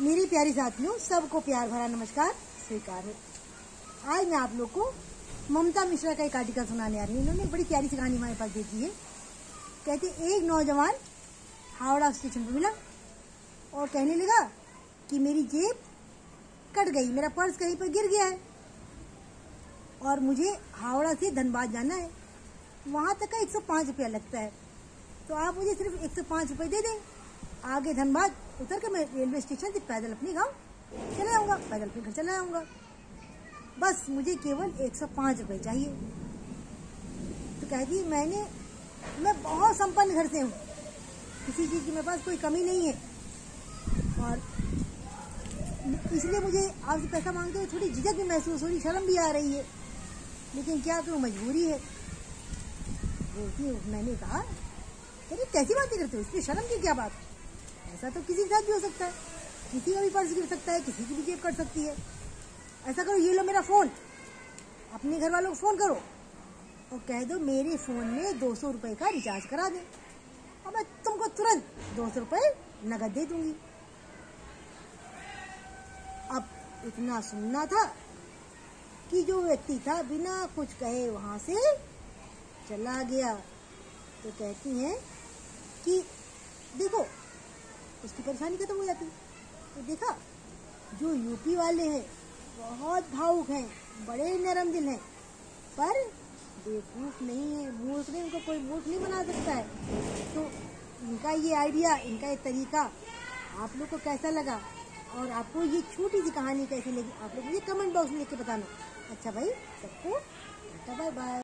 मेरी प्यारी साथियों, सबको प्यार भरा नमस्कार, स्वीकार है। आज मैं आप लोग को ममता मिश्रा का एक आर्टिकल सुनाने आ रही हूँ। उन्होंने बड़ी प्यारी सी कहानी हमारे पास देखी है। कहते, एक नौजवान हावड़ा स्टेशन पर मिला और कहने लगा कि मेरी जेब कट गई, मेरा पर्स कहीं पर गिर गया है और मुझे हावड़ा से धनबाद जाना है। वहाँ तक का एक सौ पाँच रुपया लगता है। तो आप मुझे सिर्फ़ एक सौ पाँच रुपये दे दें आगे धनबाद, उतर के मैं रेलवे स्टेशन से पैदल अपने गाँव चले आऊँगा, पैदल अपने घर चला आऊँगा। बस मुझे केवल एक सौ पाँच रुपये चाहिए। तो कहती मैंने, मैं बहुत संपन्न घर से हूँ। किसी चीज़ की मेरे पास कोई कमी नहीं है। और इसलिए मुझे आपसे पैसा मांगते हुए थोड़ी झिझक भी महसूस हो रही, शर्म भी आ रही है। लेकिन क्या करूँ मजबूरी है? बोलती हूँ मैंने कहा, अरे, कैसी बातें करते हो? इसमें शर्म की क्या बात ऐसा तो किसी के साथ भी हो सकता है। किसी का भी पर्स गिर सकता है, किसी की भी जेब कट सकती है। ऐसा करो, ये लो मेरा फ़ोन अपने घर वालों को फ़ोन करो। और कह दो, मेरे फ़ोन में दो सौ रुपये का रिचार्ज करा दे। और मैं तुमको तुरंत दो सौ रुपये नगद दे दूँगी। अब इतना सुनना था कि जो व्यक्ति था, बिना कुछ कहे वहाँ से चला गया। तो कहती हैं कि, देखो उसकी परेशानी खत्म हो जाती। तो देखा, जो यूपी वाले हैं, बहुत भावुक हैं, बड़े नरम दिल हैं, पर बेवकूफ़ नहीं है मूर्ख नहीं उनको कोई मूर्ख नहीं बना सकता है। तो इनका ये आइडिया इनका ये तरीका, आप लोग को कैसा लगा? और आपको ये छोटी सी कहानी कैसी लगी? आप लोग मुझे कमेंट बॉक्स में लिख के बताना। अच्छा भाई, सबको बाय बाय